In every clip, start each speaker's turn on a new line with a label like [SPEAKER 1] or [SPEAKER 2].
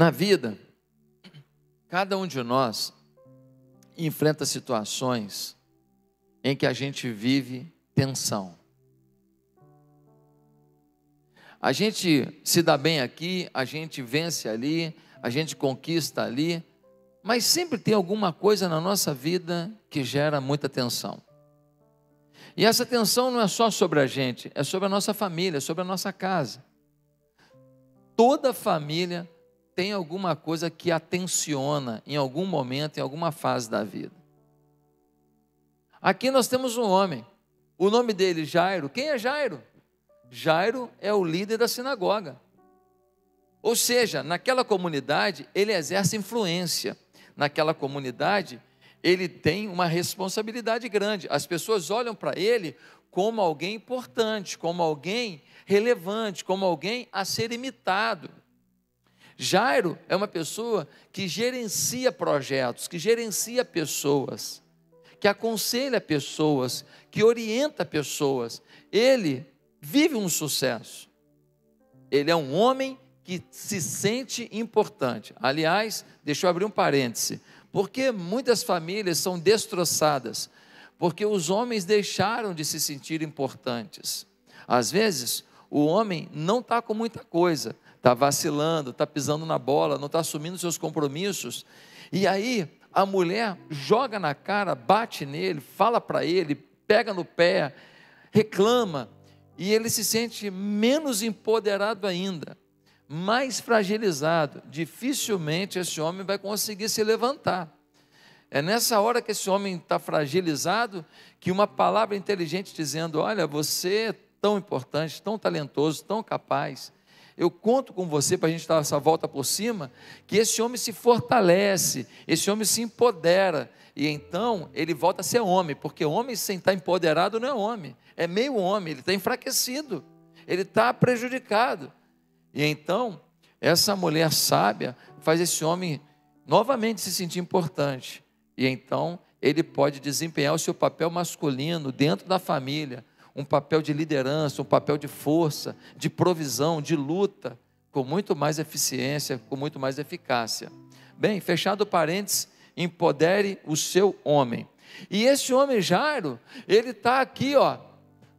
[SPEAKER 1] Na vida, cada um de nós enfrenta situações em que a gente vive tensão. A gente se dá bem aqui, a gente vence ali, a gente conquista ali, mas sempre tem alguma coisa na nossa vida que gera muita tensão. E essa tensão não é só sobre a gente, é sobre a nossa família, é sobre a nossa casa. Toda família tem alguma coisa que a tensiona em algum momento, em alguma fase da vida. Aqui nós temos um homem, o nome dele Jairo. Quem é Jairo? Jairo é o líder da sinagoga. Ou seja, naquela comunidade ele exerce influência. Naquela comunidade ele tem uma responsabilidade grande. As pessoas olham para ele como alguém importante, como alguém relevante, como alguém a ser imitado. Jairo é uma pessoa que gerencia projetos, que gerencia pessoas, que aconselha pessoas, que orienta pessoas. Ele vive um sucesso. Ele é um homem que se sente importante. Aliás, deixa eu abrir um parêntese. Porque muitas famílias são destroçadas? Porque os homens deixaram de se sentir importantes. Às vezes, o homem não está com muita coisa, está vacilando, está pisando na bola, não está assumindo seus compromissos. E aí, a mulher joga na cara, bate nele, fala para ele, pega no pé, reclama, e ele se sente menos empoderado ainda, mais fragilizado. Dificilmente esse homem vai conseguir se levantar. É nessa hora que esse homem está fragilizado que uma palavra inteligente dizendo: Olha, você é tão importante, tão talentoso, tão capaz. Eu conto com você para a gente dar essa volta por cima, que esse homem se fortalece, esse homem se empodera, e então ele volta a ser homem, porque homem sem estar empoderado não é homem, é meio homem, ele está enfraquecido, ele está prejudicado. E então, essa mulher sábia faz esse homem novamente se sentir importante. E então, ele pode desempenhar o seu papel masculino dentro da família, um papel de liderança, um papel de força, de provisão, de luta, com muito mais eficiência, com muito mais eficácia. Bem, fechado parênteses, empodere o seu homem. E esse homem Jairo, ele está aqui, ó,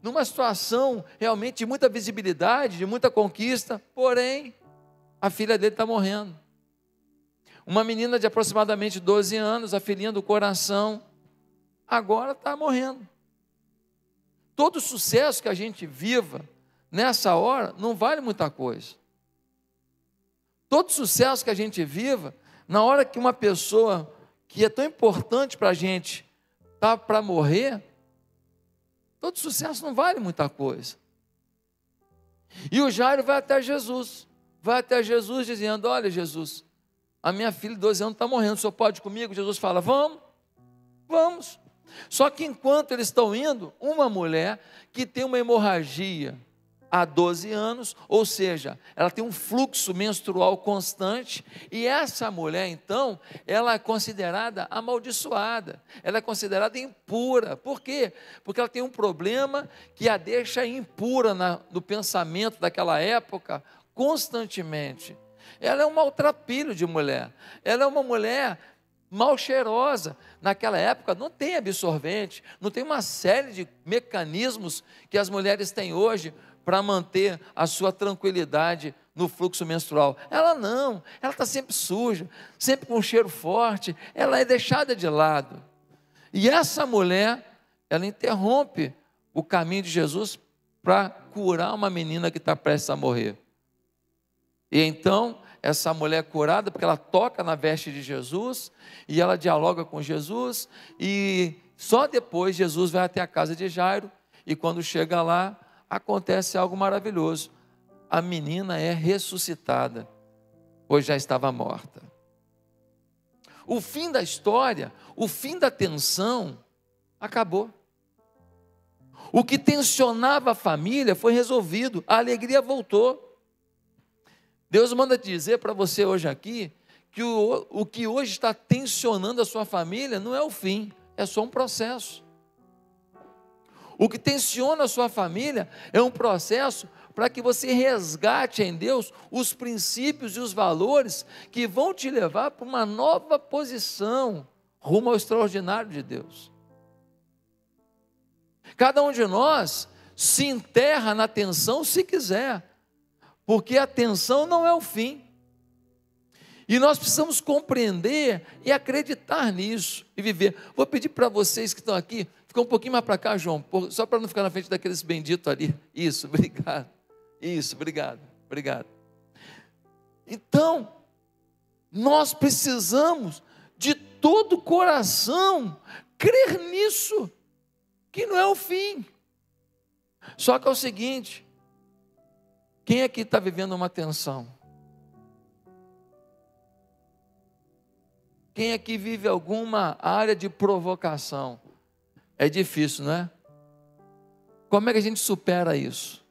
[SPEAKER 1] numa situação realmente de muita visibilidade, de muita conquista, porém, a filha dele está morrendo. Uma menina de aproximadamente 12 anos, a filhinha do coração, agora está morrendo. Todo sucesso que a gente viva nessa hora não vale muita coisa. Todo sucesso que a gente viva, na hora que uma pessoa que é tão importante para a gente está para morrer, todo sucesso não vale muita coisa. E o Jairo vai até Jesus, vai até Jesus dizendo: Olha, Jesus, a minha filha de 12 anos está morrendo, o senhor pode comigo? Jesus fala: Vamos, vamos. Só que enquanto eles estão indo, uma mulher que tem uma hemorragia há 12 anos, ou seja, ela tem um fluxo menstrual constante, e essa mulher, então, ela é considerada amaldiçoada, ela é considerada impura. Por quê? Porque ela tem um problema que a deixa impura na, no pensamento daquela época constantemente. Ela é um maltrapilho de mulher, ela é uma mulher mal cheirosa. Naquela época não tem absorvente, não tem uma série de mecanismos que as mulheres têm hoje para manter a sua tranquilidade no fluxo menstrual. Ela não, ela está sempre suja, sempre com um cheiro forte, ela é deixada de lado. E essa mulher, ela interrompe o caminho de Jesus para curar uma menina que está prestes a morrer. E então, essa mulher curada, porque ela toca na veste de Jesus, e ela dialoga com Jesus, e só depois Jesus vai até a casa de Jairo, e quando chega lá, acontece algo maravilhoso. A menina é ressuscitada, pois já estava morta. O fim da história, o fim da tensão, acabou. O que tensionava a família foi resolvido, a alegria voltou. Deus manda dizer para você hoje aqui que o, o que hoje está tensionando a sua família não é o fim, é só um processo. O que tensiona a sua família é um processo para que você resgate em Deus os princípios e os valores que vão te levar para uma nova posição rumo ao extraordinário de Deus. Cada um de nós se enterra na tensão se quiser, porque a tensão não é o fim. E nós precisamos compreender e acreditar nisso e viver. Vou pedir para vocês que estão aqui, fica um pouquinho mais para cá, João, só para não ficar na frente daqueles benditos ali. Isso, obrigado. Isso, obrigado, obrigado. Então, nós precisamos de todo o coração crer nisso, que não é o fim. Só que é o seguinte: quem aqui está vivendo uma tensão? Quem aqui vive alguma área de provocação? É difícil, não é? Como é que a gente supera isso?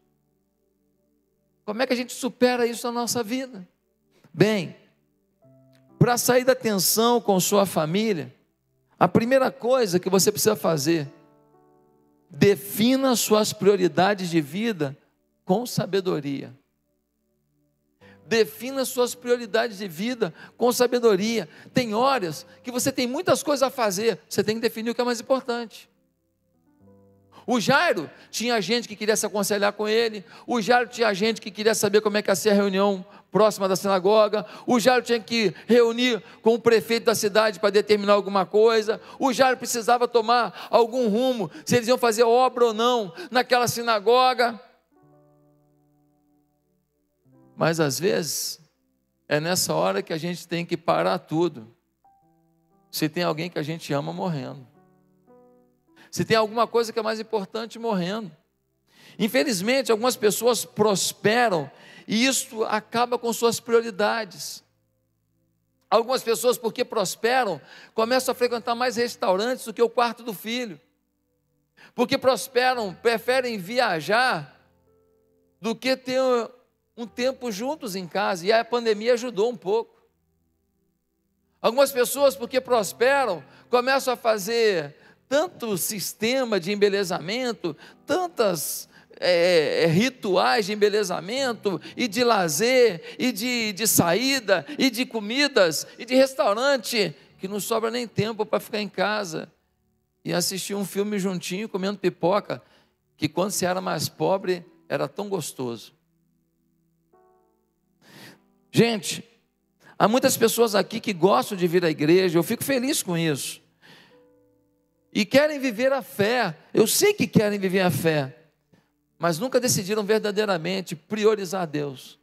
[SPEAKER 1] Como é que a gente supera isso na nossa vida? Bem, para sair da tensão com sua família, a primeira coisa que você precisa fazer, defina suas prioridades de vida com sabedoria. Defina suas prioridades de vida com sabedoria. Tem horas que você tem muitas coisas a fazer, você tem que definir o que é mais importante. O Jairo tinha gente que queria se aconselhar com ele, o Jairo tinha gente que queria saber como é que ia ser a reunião próxima da sinagoga, o Jairo tinha que reunir com o prefeito da cidade para determinar alguma coisa, o Jairo precisava tomar algum rumo, se eles iam fazer obra ou não naquela sinagoga. Mas às vezes é nessa hora que a gente tem que parar tudo. Se tem alguém que a gente ama morrendo. Se tem alguma coisa que é mais importante morrendo. Infelizmente, algumas pessoas prosperam e isso acaba com suas prioridades. Algumas pessoas, porque prosperam, começam a frequentar mais restaurantes do que o quarto do filho. Porque prosperam, preferem viajar do que ter um tempo juntos em casa, e a pandemia ajudou um pouco. Algumas pessoas, porque prosperam, começam a fazer tanto sistema de embelezamento, tantas é, é, rituais de embelezamento, e de lazer, e de, de saída, e de comidas, e de restaurante, que não sobra nem tempo para ficar em casa e assistir um filme juntinho, comendo pipoca, que quando se era mais pobre era tão gostoso. Gente, há muitas pessoas aqui que gostam de vir à igreja, eu fico feliz com isso. E querem viver a fé, eu sei que querem viver a fé, mas nunca decidiram verdadeiramente priorizar Deus.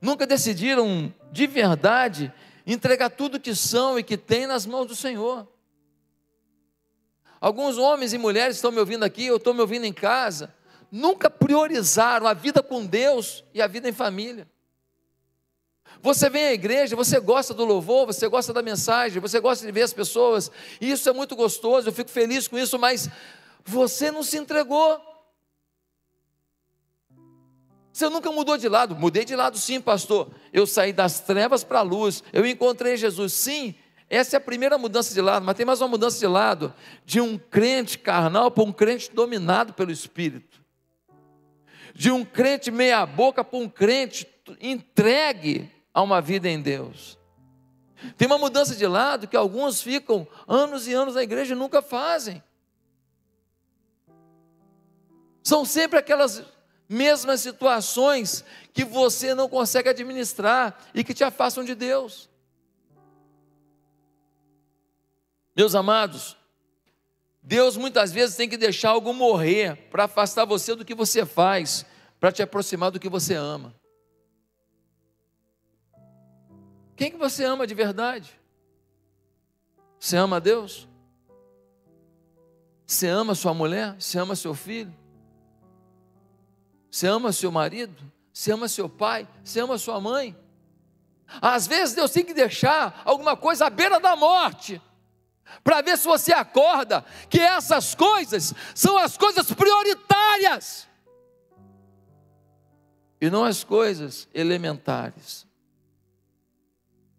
[SPEAKER 1] Nunca decidiram de verdade entregar tudo que são e que têm nas mãos do Senhor. Alguns homens e mulheres estão me ouvindo aqui, eu estou me ouvindo em casa, nunca priorizaram a vida com Deus e a vida em família. Você vem à igreja, você gosta do louvor, você gosta da mensagem, você gosta de ver as pessoas, e isso é muito gostoso, eu fico feliz com isso, mas você não se entregou. Você nunca mudou de lado. Mudei de lado, sim, pastor. Eu saí das trevas para a luz. Eu encontrei Jesus. Sim, essa é a primeira mudança de lado, mas tem mais uma mudança de lado de um crente carnal para um crente dominado pelo Espírito de um crente meia-boca para um crente entregue a uma vida em Deus. Tem uma mudança de lado que alguns ficam anos e anos na igreja e nunca fazem. São sempre aquelas mesmas situações que você não consegue administrar e que te afastam de Deus. Meus amados, Deus muitas vezes tem que deixar algo morrer para afastar você do que você faz, para te aproximar do que você ama. Quem que você ama de verdade? Você ama Deus? Você ama sua mulher? Você ama seu filho? Você ama seu marido? Você ama seu pai? Você ama sua mãe? Às vezes Deus tem que deixar alguma coisa à beira da morte para ver se você acorda que essas coisas são as coisas prioritárias e não as coisas elementares,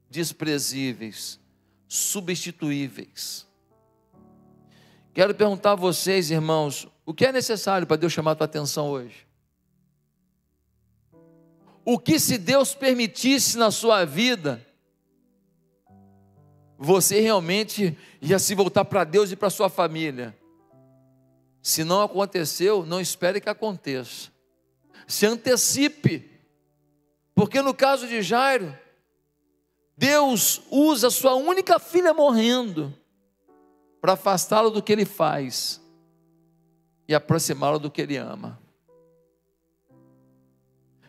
[SPEAKER 1] desprezíveis, substituíveis. Quero perguntar a vocês, irmãos, O que é necessário para Deus chamar a tua atenção hoje? O que se Deus permitisse na sua vida, você realmente ia se voltar para Deus e para sua família. Se não aconteceu, não espere que aconteça. Se antecipe. Porque no caso de Jairo, Deus usa sua única filha morrendo para afastá-lo do que ele faz e aproximá-lo do que ele ama.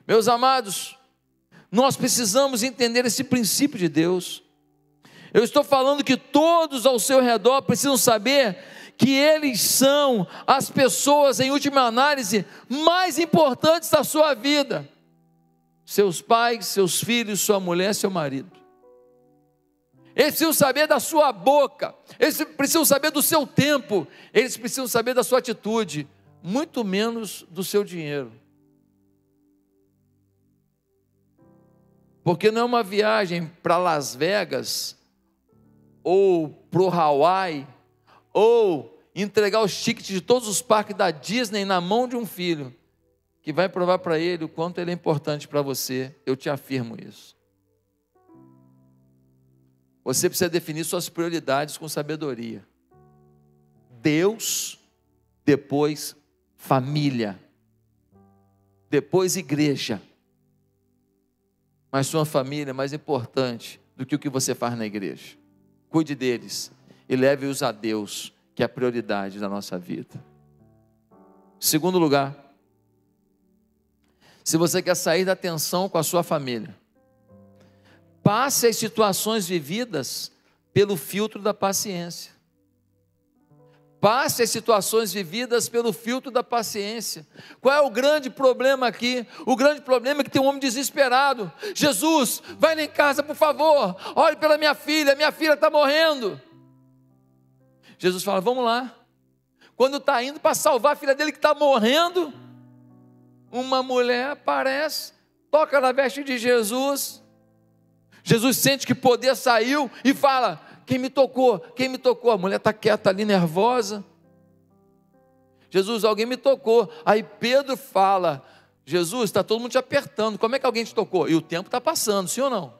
[SPEAKER 1] Meus amados, nós precisamos entender esse princípio de Deus. Eu estou falando que todos ao seu redor precisam saber que eles são as pessoas, em última análise, mais importantes da sua vida: seus pais, seus filhos, sua mulher, seu marido. Eles precisam saber da sua boca, eles precisam saber do seu tempo, eles precisam saber da sua atitude, muito menos do seu dinheiro. Porque não é uma viagem para Las Vegas, ou para o Hawaii, ou entregar os tickets de todos os parques da Disney na mão de um filho, que vai provar para ele o quanto ele é importante para você. Eu te afirmo isso. Você precisa definir suas prioridades com sabedoria. Deus, depois família, depois igreja. Mas sua família é mais importante do que o que você faz na igreja. Cuide deles e leve-os a Deus, que é a prioridade da nossa vida. Segundo lugar, se você quer sair da tensão com a sua família, passe as situações vividas pelo filtro da paciência. Passe as situações vividas pelo filtro da paciência. Qual é o grande problema aqui? O grande problema é que tem um homem desesperado. Jesus, vai lá em casa, por favor. Olhe pela minha filha, minha filha está morrendo. Jesus fala: Vamos lá. Quando está indo para salvar a filha dele que está morrendo, uma mulher aparece, toca na veste de Jesus. Jesus sente que poder saiu e fala: quem me tocou? Quem me tocou? A mulher está quieta ali, nervosa. Jesus, alguém me tocou. Aí Pedro fala: Jesus, está todo mundo te apertando. Como é que alguém te tocou? E o tempo está passando, sim ou não?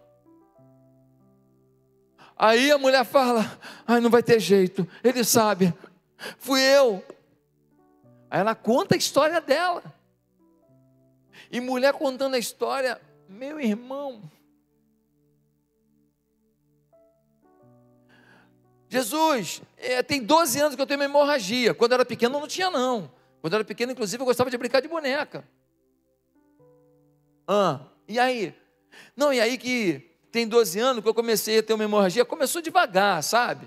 [SPEAKER 1] Aí a mulher fala: Ai, não vai ter jeito. Ele sabe, fui eu. Aí ela conta a história dela. E mulher contando a história, meu irmão, Jesus, é, tem 12 anos que eu tenho uma hemorragia. Quando eu era pequeno, não tinha, não. Quando eu era pequeno, inclusive, eu gostava de brincar de boneca. Ah, e aí? Não, e aí que tem 12 anos que eu comecei a ter uma hemorragia, começou devagar, sabe?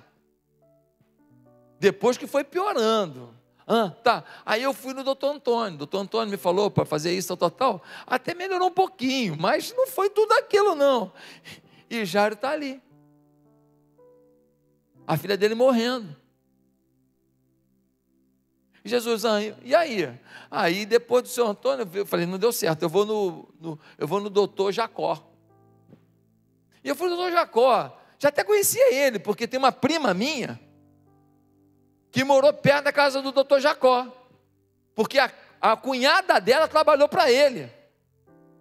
[SPEAKER 1] Depois que foi piorando. Ah, tá. Aí eu fui no doutor Antônio. O doutor Antônio me falou para fazer isso, tal, tal. Até melhorou um pouquinho, mas não foi tudo aquilo, não. E Jairo está ali a filha dele morrendo. Jesus, ah, e aí? Aí depois do seu Antônio, eu falei, não deu certo, eu vou no, no eu vou no doutor Jacó. E eu fui doutor Jacó, já até conhecia ele, porque tem uma prima minha que morou perto da casa do doutor Jacó, porque a, a cunhada dela trabalhou para ele.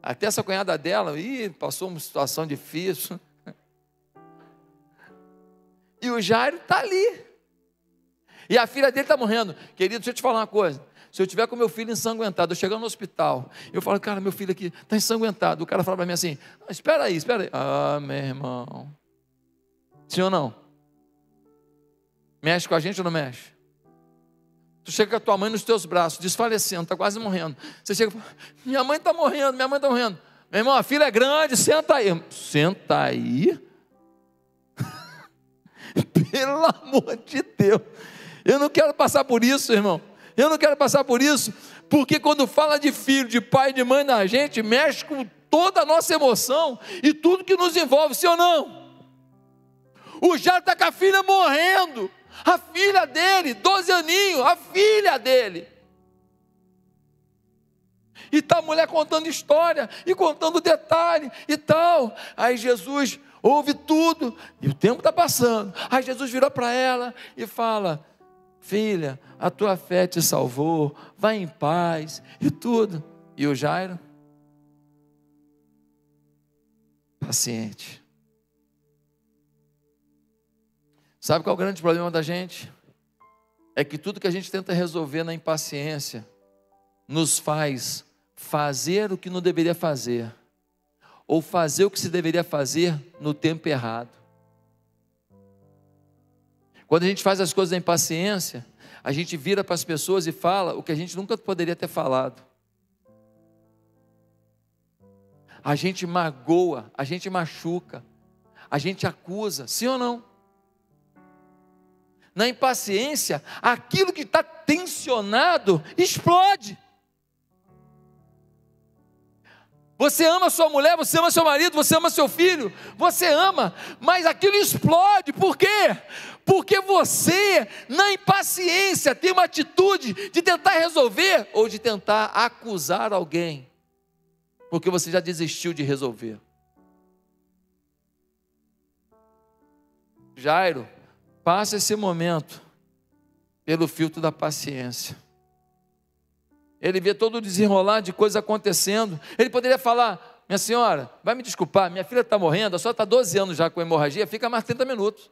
[SPEAKER 1] Até essa cunhada dela, ih, passou uma situação difícil. E o Jairo está ali. E a filha dele está morrendo. Querido, deixa eu te falar uma coisa. Se eu tiver com meu filho ensanguentado, eu chegando no hospital, eu falo, cara, meu filho aqui está ensanguentado. O cara fala para mim assim: espera aí, espera aí. Ah, meu irmão. Sim ou não? Mexe com a gente ou não mexe? Tu chega com a tua mãe nos teus braços, desfalecendo, está quase morrendo. Você chega minha mãe está morrendo, minha mãe está morrendo. Meu irmão, a filha é grande, senta aí. Senta aí? Pelo amor de Deus. Eu não quero passar por isso, irmão. Eu não quero passar por isso, porque quando fala de filho, de pai, de mãe na gente, mexe com toda a nossa emoção e tudo que nos envolve, sim ou não? O Jairo está com a filha morrendo, a filha dele, 12 aninhos, a filha dele. E está a mulher contando história e contando detalhe e tal. Aí Jesus ouve tudo, e o tempo está passando. Aí Jesus virou para ela e fala: Filha, a tua fé te salvou, vai em paz e tudo. E o Jairo? Paciente. Sabe qual é o grande problema da gente? É que tudo que a gente tenta resolver na impaciência nos faz fazer o que não deveria fazer, ou fazer o que se deveria fazer no tempo errado. Quando a gente faz as coisas na impaciência, a gente vira para as pessoas e fala o que a gente nunca poderia ter falado. A gente magoa, a gente machuca, a gente acusa, sim ou não? na impaciência, aquilo que está tensionado explode. Você ama sua mulher, você ama seu marido, você ama seu filho, você ama, mas aquilo explode, por quê? Porque você, na impaciência, tem uma atitude de tentar resolver ou de tentar acusar alguém, porque você já desistiu de resolver. Jairo Passa esse momento pelo filtro da paciência. Ele vê todo o desenrolar de coisas acontecendo. Ele poderia falar: Minha senhora, vai me desculpar, minha filha está morrendo, a senhora está 12 anos já com hemorragia, fica mais 30 minutos.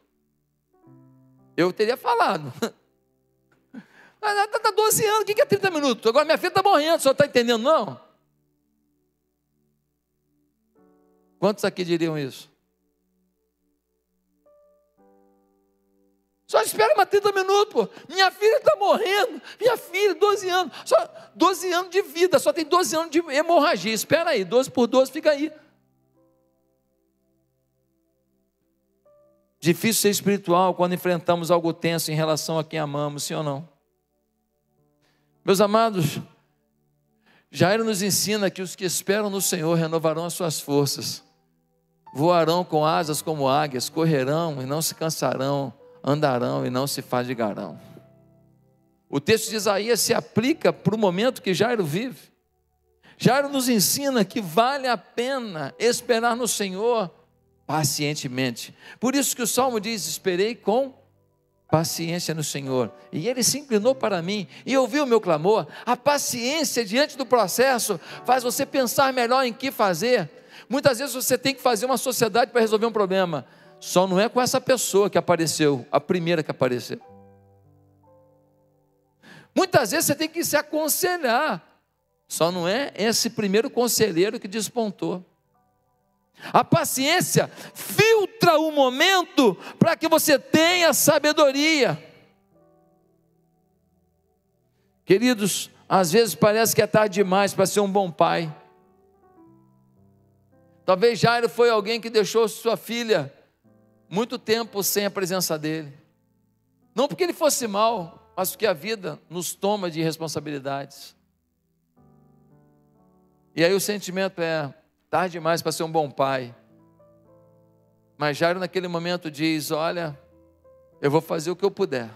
[SPEAKER 1] Eu teria falado. Está 12 anos, o que é 30 minutos? Agora minha filha está morrendo, a senhora está entendendo, não? Quantos aqui diriam isso? Só espera mais 30 minutos, pô. Minha filha está morrendo. Minha filha, 12 anos. Só 12 anos de vida, só tem 12 anos de hemorragia. Espera aí, 12 por 12 fica aí. Difícil ser espiritual quando enfrentamos algo tenso em relação a quem amamos, sim ou não? Meus amados, Jairo nos ensina que os que esperam no Senhor renovarão as suas forças, voarão com asas como águias, correrão e não se cansarão andarão e não se fadigarão. O texto de Isaías se aplica para o momento que Jairo vive. Jairo nos ensina que vale a pena esperar no Senhor pacientemente. Por isso que o salmo diz: Esperei com paciência no Senhor, e ele se inclinou para mim e ouviu o meu clamor. A paciência diante do processo faz você pensar melhor em que fazer. Muitas vezes você tem que fazer uma sociedade para resolver um problema. Só não é com essa pessoa que apareceu, a primeira que apareceu. Muitas vezes você tem que se aconselhar. Só não é esse primeiro conselheiro que despontou. A paciência filtra o momento para que você tenha sabedoria. Queridos, às vezes parece que é tarde demais para ser um bom pai. Talvez Jairo foi alguém que deixou sua filha muito tempo sem a presença dele. Não porque ele fosse mal, mas porque a vida nos toma de responsabilidades. E aí o sentimento é tarde demais para ser um bom pai. Mas Jairo naquele momento diz: Olha, eu vou fazer o que eu puder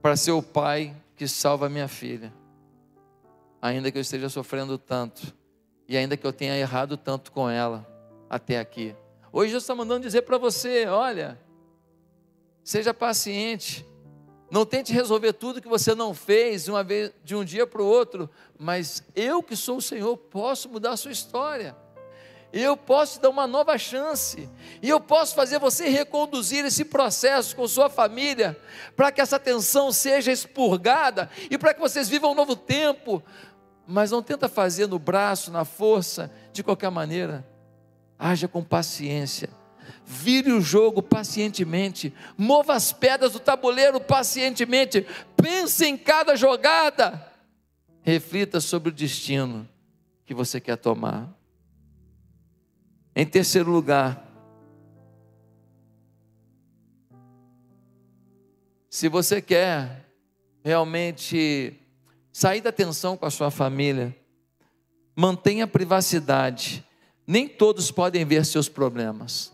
[SPEAKER 1] para ser o pai que salva minha filha, ainda que eu esteja sofrendo tanto e ainda que eu tenha errado tanto com ela até aqui. Hoje Deus está mandando dizer para você: olha, seja paciente. Não tente resolver tudo que você não fez uma vez, de um dia para o outro, mas eu que sou o Senhor posso mudar a sua história. Eu posso te dar uma nova chance. E eu posso fazer você reconduzir esse processo com sua família, para que essa tensão seja expurgada e para que vocês vivam um novo tempo. Mas não tenta fazer no braço, na força, de qualquer maneira haja com paciência, vire o jogo pacientemente, mova as pedras do tabuleiro pacientemente, pense em cada jogada, reflita sobre o destino que você quer tomar. Em terceiro lugar, se você quer realmente sair da tensão com a sua família, mantenha privacidade nem todos podem ver seus problemas.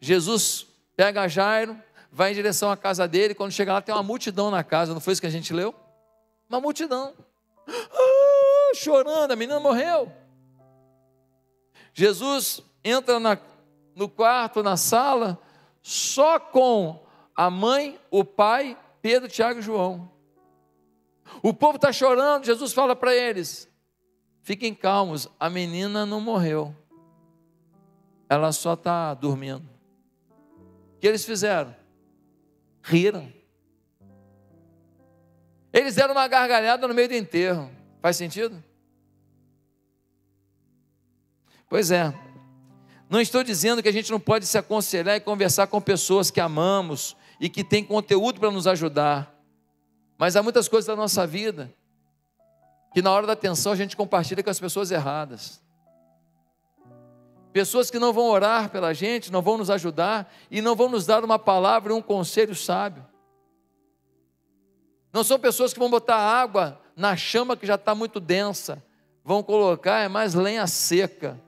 [SPEAKER 1] Jesus pega Jairo, vai em direção à casa dele, quando chega lá tem uma multidão na casa, não foi isso que a gente leu? Uma multidão. Ah, chorando, a menina morreu. Jesus entra na, no quarto, na sala, só com a mãe, o pai, Pedro, Tiago e João. O povo está chorando, Jesus fala para eles: fiquem calmos, a menina não morreu, ela só está dormindo. O que eles fizeram? Riram. Eles deram uma gargalhada no meio do enterro. Faz sentido? Pois é. Não estou dizendo que a gente não pode se aconselhar e conversar com pessoas que amamos e que têm conteúdo para nos ajudar. Mas há muitas coisas da nossa vida que na hora da atenção a gente compartilha com as pessoas erradas. Pessoas que não vão orar pela gente, não vão nos ajudar e não vão nos dar uma palavra, um conselho sábio. Não são pessoas que vão botar água na chama que já está muito densa, vão colocar é mais lenha seca,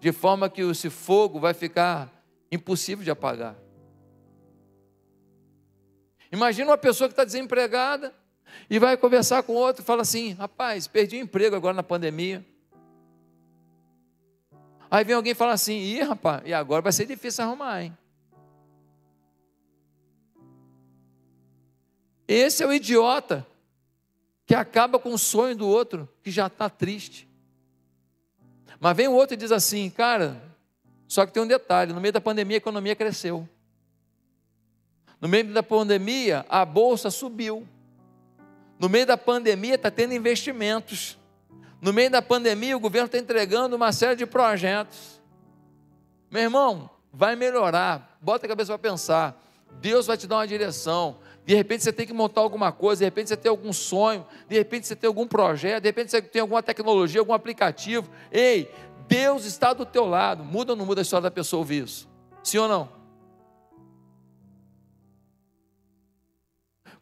[SPEAKER 1] de forma que esse fogo vai ficar impossível de apagar. Imagina uma pessoa que está desempregada e vai conversar com outro e fala assim: rapaz, perdi o emprego agora na pandemia. Aí vem alguém e fala assim: ih, rapaz, e agora vai ser difícil arrumar, hein? Esse é o idiota que acaba com o sonho do outro que já está triste. Mas vem o outro e diz assim, cara, só que tem um detalhe: no meio da pandemia a economia cresceu. No meio da pandemia a bolsa subiu. No meio da pandemia está tendo investimentos. No meio da pandemia o governo está entregando uma série de projetos. Meu irmão, vai melhorar. Bota a cabeça para pensar. Deus vai te dar uma direção. De repente você tem que montar alguma coisa, de repente você tem algum sonho, de repente você tem algum projeto, de repente você tem alguma tecnologia, algum aplicativo. Ei, Deus está do teu lado. Muda ou não muda a história da pessoa ouvir isso? Sim ou não?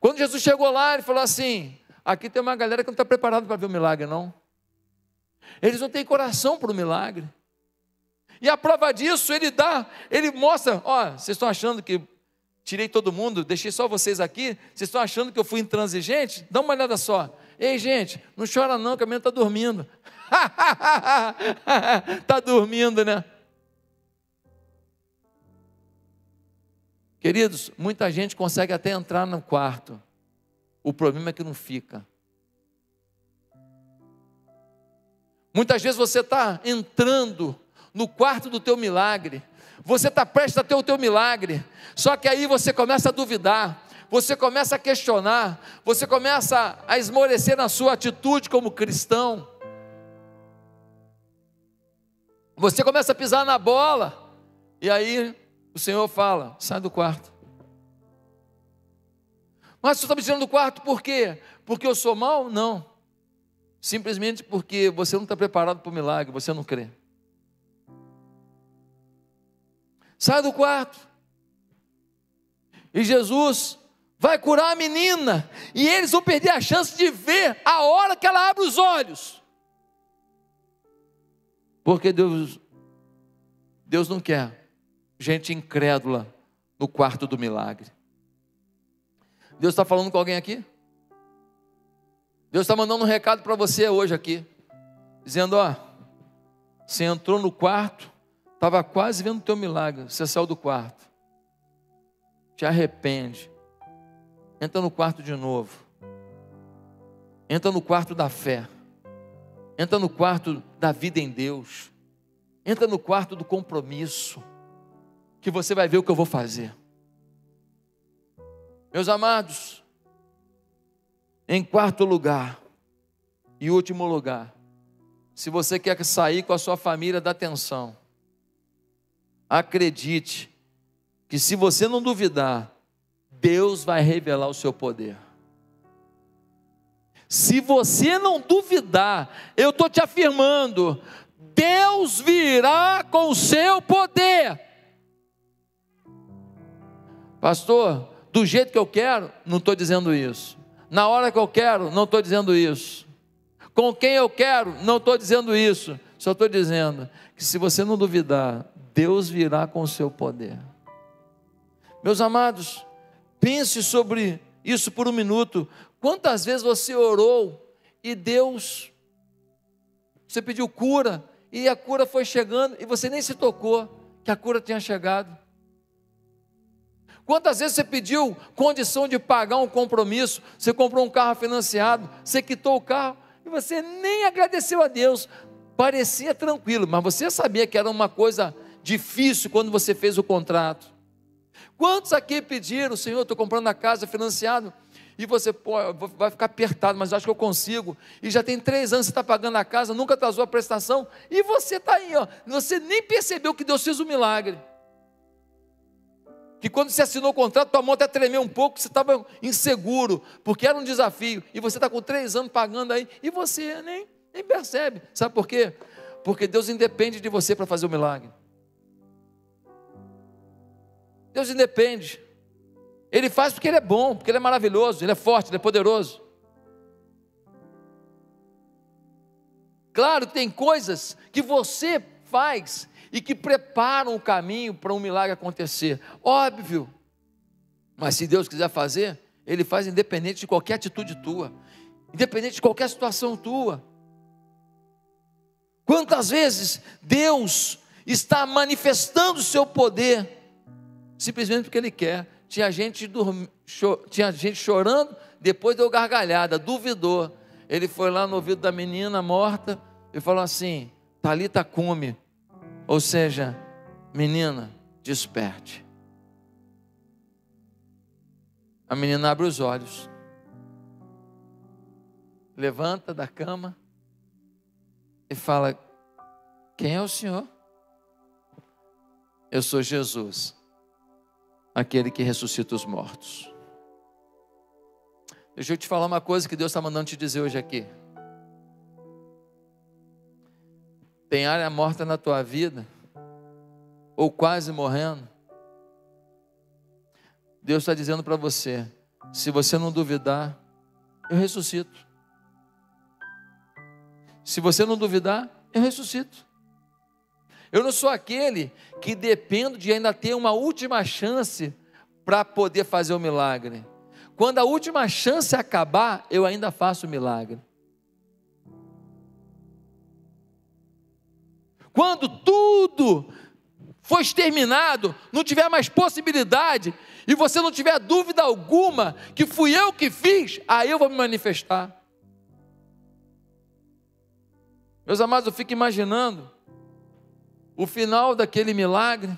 [SPEAKER 1] Quando Jesus chegou lá, ele falou assim: aqui tem uma galera que não está preparada para ver o milagre, não. Eles não têm coração para o milagre. E a prova disso, ele dá, ele mostra, ó, vocês estão achando que tirei todo mundo, deixei só vocês aqui, vocês estão achando que eu fui intransigente? Dá uma olhada só. Ei, gente, não chora não, que a menina está dormindo. Está dormindo, né? Queridos, muita gente consegue até entrar no quarto. O problema é que não fica. Muitas vezes você está entrando no quarto do teu milagre, você está prestes a ter o teu milagre, só que aí você começa a duvidar, você começa a questionar, você começa a esmorecer na sua atitude como cristão, você começa a pisar na bola, e aí o Senhor fala: sai do quarto. Mas você está me tirando do quarto por quê? Porque eu sou mal? Não. Simplesmente porque você não está preparado para o milagre, você não crê. sai do quarto. E Jesus vai curar a menina, e eles vão perder a chance de ver a hora que ela abre os olhos. Porque Deus Deus não quer gente incrédula no quarto do milagre. Deus está falando com alguém aqui? Deus está mandando um recado para você hoje aqui, dizendo: ó, você entrou no quarto, Estava quase vendo o teu milagre. Você saiu do quarto. Te arrepende. Entra no quarto de novo. Entra no quarto da fé. Entra no quarto da vida em Deus. Entra no quarto do compromisso. Que você vai ver o que eu vou fazer. Meus amados, em quarto lugar e último lugar, se você quer sair com a sua família da atenção, acredite que se você não duvidar, Deus vai revelar o seu poder. Se você não duvidar, eu estou te afirmando, Deus virá com o seu poder. Pastor, do jeito que eu quero, não estou dizendo isso. Na hora que eu quero, não estou dizendo isso. Com quem eu quero, não estou dizendo isso. Só estou dizendo que se você não duvidar, Deus virá com o seu poder. Meus amados, pense sobre isso por um minuto. Quantas vezes você orou e Deus, você pediu cura e a cura foi chegando e você nem se tocou que a cura tinha chegado? Quantas vezes você pediu condição de pagar um compromisso? Você comprou um carro financiado, você quitou o carro e você nem agradeceu a Deus. Parecia tranquilo, mas você sabia que era uma coisa difícil quando você fez o contrato. Quantos aqui pediram, Senhor, estou comprando a casa financiado, e você pô, vai ficar apertado, mas acho que eu consigo. E já tem três anos que você está pagando a casa, nunca atrasou a prestação, e você está aí, ó, você nem percebeu que Deus fez um milagre. Que quando você assinou o contrato, tua mão até tremeu um pouco, você estava inseguro, porque era um desafio, e você está com três anos pagando aí, e você nem, nem percebe. Sabe por quê? Porque Deus independe de você para fazer o milagre. Deus independe. Ele faz porque Ele é bom, porque Ele é maravilhoso, Ele é forte, Ele é poderoso. Claro tem coisas que você faz e que preparam o caminho para um milagre acontecer. Óbvio. Mas se Deus quiser fazer, Ele faz independente de qualquer atitude tua, independente de qualquer situação tua. Quantas vezes Deus está manifestando o seu poder simplesmente porque Ele quer. Tinha gente, tinha gente chorando, depois deu gargalhada, duvidou. Ele foi lá no ouvido da menina morta e falou assim: Talita cume, ou seja, menina, desperte. A menina abre os olhos, levanta da cama e fala: Quem é o Senhor? Eu sou Jesus aquele que ressuscita os mortos. Deixa eu te falar uma coisa que Deus está mandando te dizer hoje aqui. Tem área morta na tua vida, ou quase morrendo. Deus está dizendo para você: se você não duvidar, eu ressuscito. Se você não duvidar, eu ressuscito. Eu não sou aquele que dependo de ainda ter uma última chance para poder fazer o milagre. Quando a última chance acabar, eu ainda faço o milagre. Quando tudo for exterminado, não tiver mais possibilidade, e você não tiver dúvida alguma que fui eu que fiz, aí eu vou me manifestar. Meus amados, eu fico imaginando o final daquele milagre,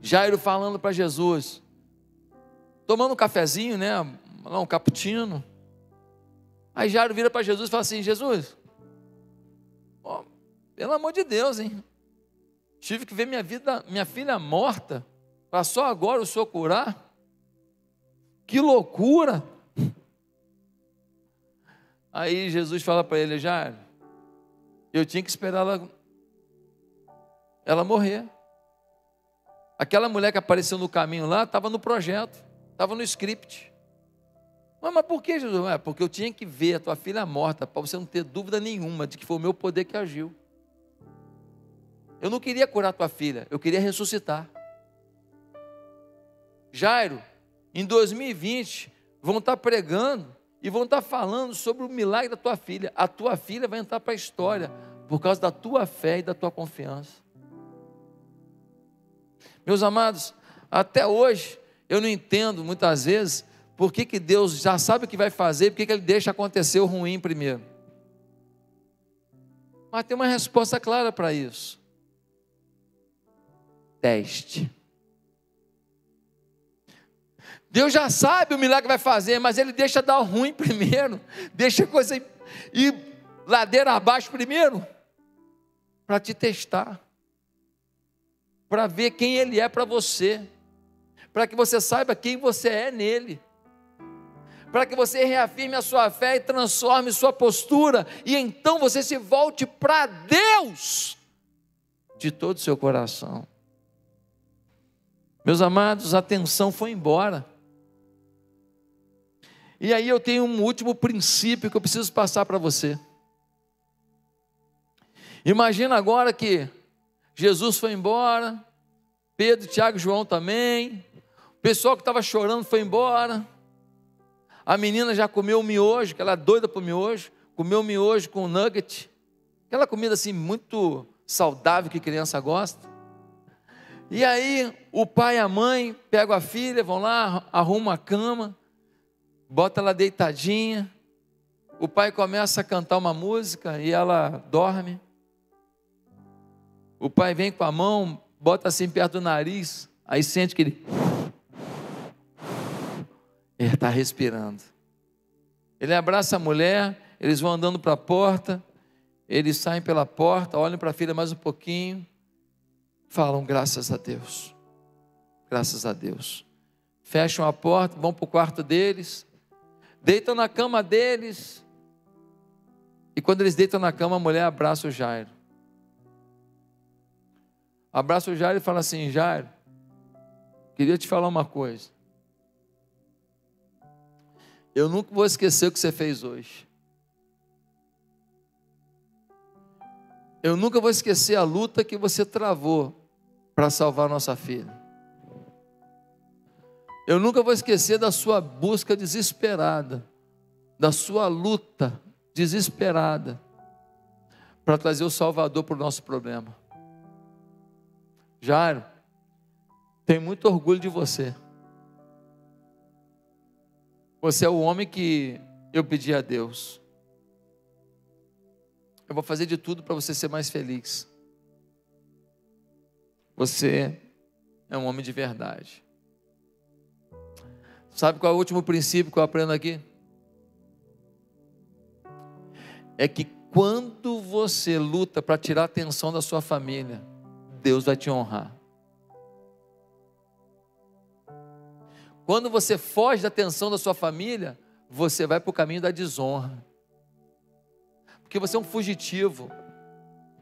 [SPEAKER 1] Jairo falando para Jesus, tomando um cafezinho, né? Um cappuccino. Aí Jairo vira para Jesus e fala assim: Jesus, pelo amor de Deus, hein? Tive que ver minha vida, minha filha morta, para só agora o senhor curar? Que loucura! Aí Jesus fala para ele, Jairo, eu tinha que esperar ela ela morrer. Aquela mulher que apareceu no caminho lá estava no projeto, estava no script. Mas, mas por que, Jesus? É, porque eu tinha que ver a tua filha morta, para você não ter dúvida nenhuma de que foi o meu poder que agiu. Eu não queria curar tua filha, eu queria ressuscitar. Jairo, em 2020, vão estar pregando e vão estar falando sobre o milagre da tua filha. A tua filha vai entrar para a história por causa da tua fé e da tua confiança. Meus amados, até hoje eu não entendo muitas vezes por que, que Deus já sabe o que vai fazer, por que, que Ele deixa acontecer o ruim primeiro. Mas tem uma resposta clara para isso. Teste. Deus já sabe o milagre que vai fazer, mas Ele deixa dar ruim primeiro, deixa a coisa ir ladeira abaixo primeiro, para te testar para ver quem Ele é para você, para que você saiba quem você é nele, para que você reafirme a sua fé e transforme sua postura, e então você se volte para Deus de todo o seu coração. Meus amados, a tensão foi embora. E aí eu tenho um último princípio que eu preciso passar para você. Imagina agora que Jesus foi embora, Pedro, Tiago e João também. O pessoal que estava chorando foi embora. A menina já comeu o miojo, que ela é doida por miojo, comeu miojo com nugget. Aquela comida assim muito saudável que criança gosta. E aí o pai e a mãe pegam a filha, vão lá, arrumam a cama, bota ela deitadinha. O pai começa a cantar uma música e ela dorme. O pai vem com a mão, bota assim perto do nariz, aí sente que ele ele está respirando. Ele abraça a mulher, eles vão andando para a porta, eles saem pela porta, olham para a filha mais um pouquinho, falam graças a Deus. Graças a Deus. Fecham a porta, vão para o quarto deles, deitam na cama deles. E quando eles deitam na cama, a mulher abraça o Jairo. Abraça o Jairo e fala assim: Jairo, queria te falar uma coisa. Eu nunca vou esquecer o que você fez hoje. Eu nunca vou esquecer a luta que você travou para salvar nossa filha. Eu nunca vou esquecer da sua busca desesperada, da sua luta desesperada para trazer o Salvador para o nosso problema. Jairo, tenho muito orgulho de você. Você é o homem que eu pedi a Deus. Eu vou fazer de tudo para você ser mais feliz. Você é um homem de verdade. Sabe qual é o último princípio que eu aprendo aqui? É que quando você luta para tirar a atenção da sua família, Deus vai te honrar. Quando você foge da atenção da sua família, você vai para o caminho da desonra. Porque você é um fugitivo.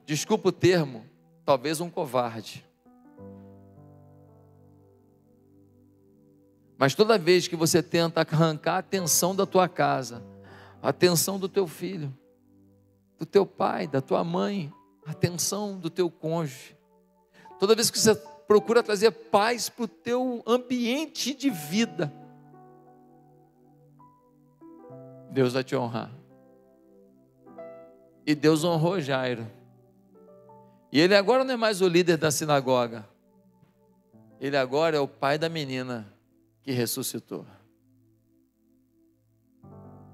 [SPEAKER 1] Desculpa o termo, talvez um covarde. Mas toda vez que você tenta arrancar a atenção da tua casa, a atenção do teu filho, do teu pai, da tua mãe, a atenção do teu cônjuge, toda vez que você procura trazer paz para o teu ambiente de vida. Deus vai te honrar. E Deus honrou Jairo. E ele agora não é mais o líder da sinagoga. Ele agora é o pai da menina que ressuscitou.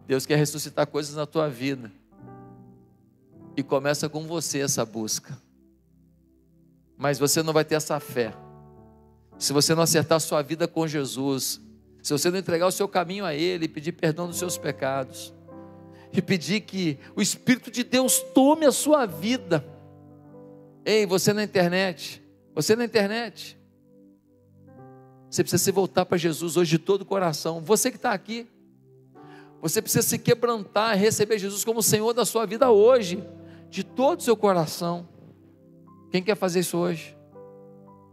[SPEAKER 1] Deus quer ressuscitar coisas na tua vida. E começa com você essa busca mas você não vai ter essa fé. Se você não acertar a sua vida com Jesus, se você não entregar o seu caminho a Ele, pedir perdão dos seus pecados, e pedir que o Espírito de Deus tome a sua vida. Ei, você na internet, você na internet, você precisa se voltar para Jesus hoje de todo o coração. Você que está aqui, você precisa se quebrantar, receber Jesus como Senhor da sua vida hoje, de todo o seu coração. Quem quer fazer isso hoje?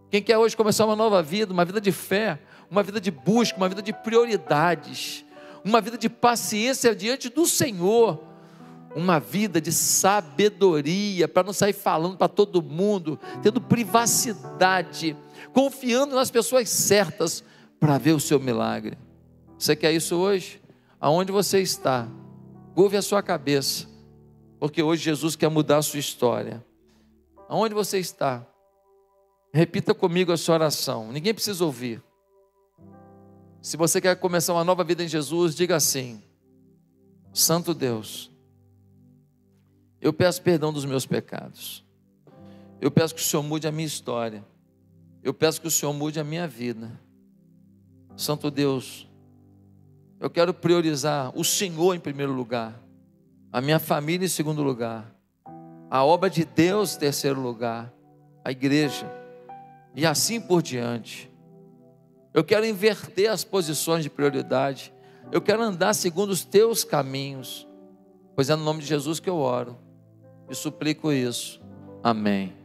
[SPEAKER 1] Quem quer hoje começar uma nova vida, uma vida de fé, uma vida de busca, uma vida de prioridades, uma vida de paciência diante do Senhor, uma vida de sabedoria, para não sair falando para todo mundo, tendo privacidade, confiando nas pessoas certas para ver o seu milagre. Você quer isso hoje? Aonde você está? Curve a sua cabeça, porque hoje Jesus quer mudar a sua história. Aonde você está? Repita comigo a sua oração. Ninguém precisa ouvir. Se você quer começar uma nova vida em Jesus, diga assim: Santo Deus, eu peço perdão dos meus pecados. Eu peço que o Senhor mude a minha história. Eu peço que o Senhor mude a minha vida. Santo Deus, eu quero priorizar o Senhor em primeiro lugar, a minha família em segundo lugar a obra de Deus, terceiro lugar, a igreja, e assim por diante. Eu quero inverter as posições de prioridade, eu quero andar segundo os teus caminhos, pois é no nome de Jesus que eu oro e suplico isso. Amém.